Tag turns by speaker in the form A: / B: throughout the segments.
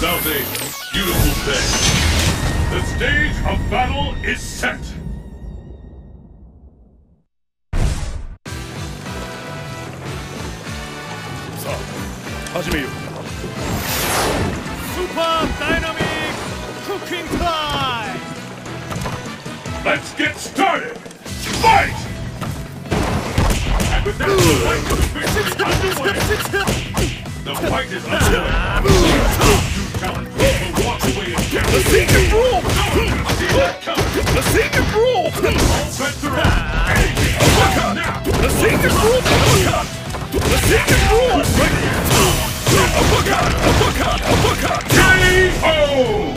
A: Beautiful thing. The stage of battle is set.
B: Super dynamic cooking time!
A: Let's get started! Fight! And with that, the fight is underway! The fight is underway! the
C: Secret rule!
A: See that coming.
C: The secret rule!
A: All bets are off. Anything now.
C: The secret rule! Uppercut! The secret rule! Uppercut! Uppercut! Uppercut!
A: K.O.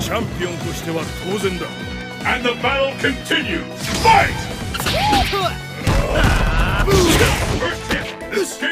C: チャンピオンとしては当然だ
A: And the battle continues. Fight! First hit. The scales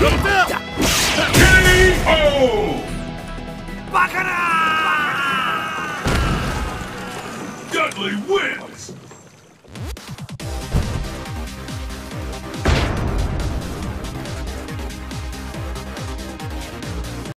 A: K.O. Dudley wins.